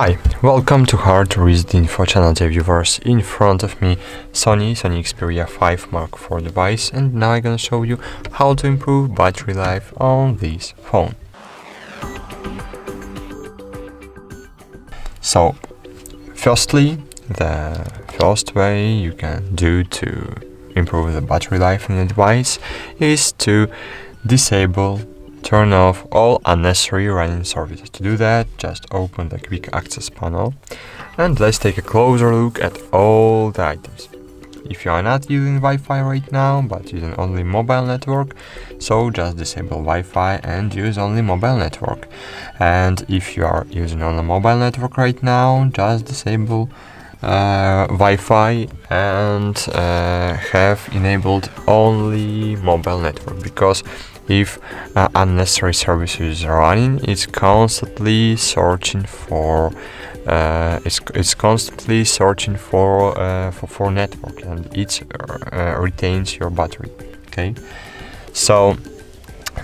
Hi, welcome to HardReset.Info channel dear viewers. In front of me Sony, Sony Xperia 5 Mark IV device and now I'm gonna show you how to improve battery life on this phone. So, firstly, the first way you can do to improve the battery life in the device is to disable turn off all unnecessary running services. To do that, just open the quick access panel and let's take a closer look at all the items. If you are not using Wi-Fi right now, but using only mobile network, so just disable Wi-Fi and use only mobile network. And if you are using only mobile network right now, just disable uh, Wi-Fi and uh, have enabled only mobile network because if uh, unnecessary services are running, it's constantly searching for uh, it's, it's constantly searching for, uh, for for network and it uh, retains your battery. Okay, so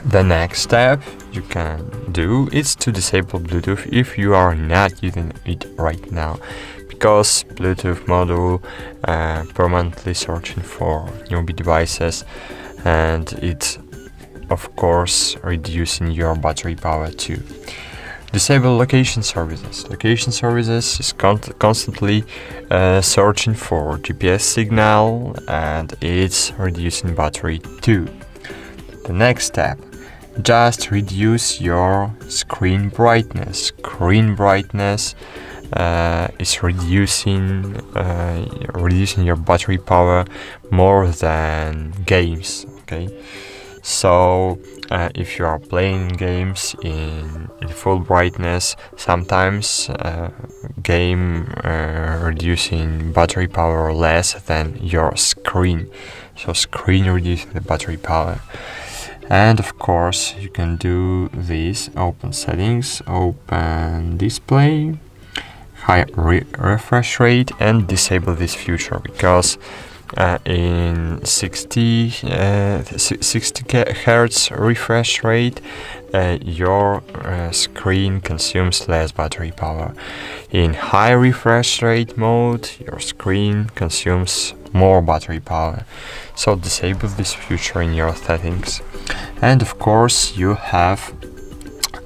the next step you can do is to disable Bluetooth if you are not using it right now because Bluetooth module uh, permanently searching for newbie devices and it's of course reducing your battery power too. Disable location services. Location services is con constantly uh, searching for GPS signal and it's reducing battery too. The next step, just reduce your screen brightness. Screen brightness uh, is reducing uh, reducing your battery power more than games. Okay so uh, if you are playing games in, in full brightness sometimes uh, game uh, reducing battery power less than your screen. So screen reducing the battery power. And of course you can do this open settings open display high re refresh rate and disable this feature because uh, in 60 uh, 60 hertz refresh rate uh, your uh, screen consumes less battery power. In high refresh rate mode your screen consumes more battery power. So disable this feature in your settings. And of course you have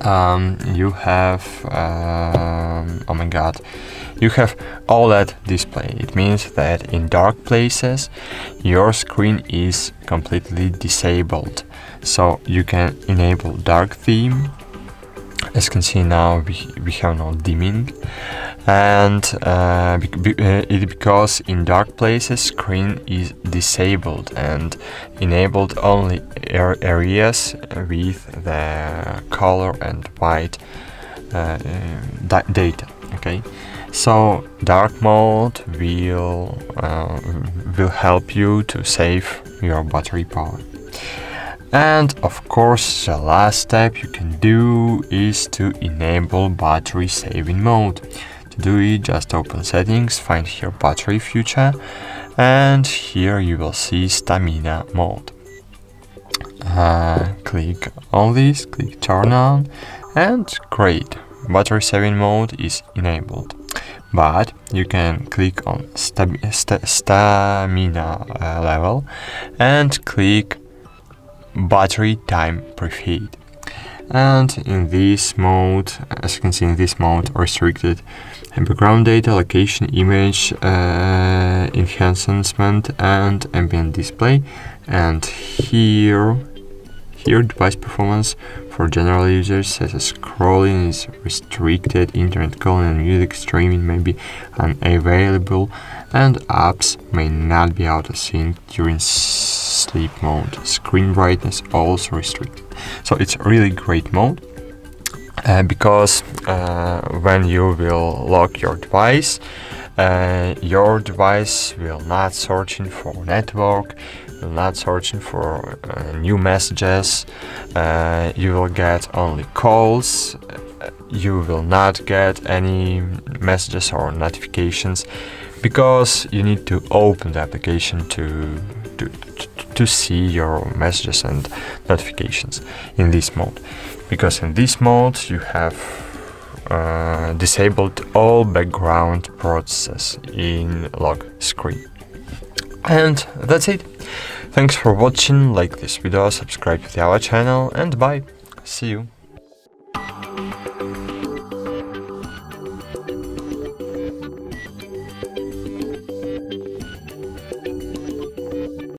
um, you have um, oh my god you have OLED display. It means that in dark places your screen is completely disabled. So you can enable dark theme. As you can see now we, we have no dimming and uh, uh, it because in dark places screen is disabled and enabled only areas with the color and white uh, data okay so dark mode will uh, will help you to save your battery power. And of course the last step you can do is to enable battery saving mode. Do it just open settings, find here battery future and here you will see stamina mode. Uh, click on this, click turn on and great, battery saving mode is enabled. But you can click on st stamina uh, level and click battery time priority and in this mode as you can see in this mode restricted background data location image uh, enhancement and ambient display. And here here device performance for general users, such as scrolling is restricted, internet calling and music streaming may be unavailable, and apps may not be out of sync during sleep mode. Screen brightness also restricted. So it's really great mode. Uh, because uh, when you will lock your device, uh, your device will not searching for network, will not searching for uh, new messages, uh, you will get only calls, you will not get any messages or notifications because you need to open the application to, to, to see your messages and notifications in this mode because in this mode you have uh, disabled all background process in lock screen. And that's it. Thanks for watching, like this video, subscribe to our channel and bye. See you.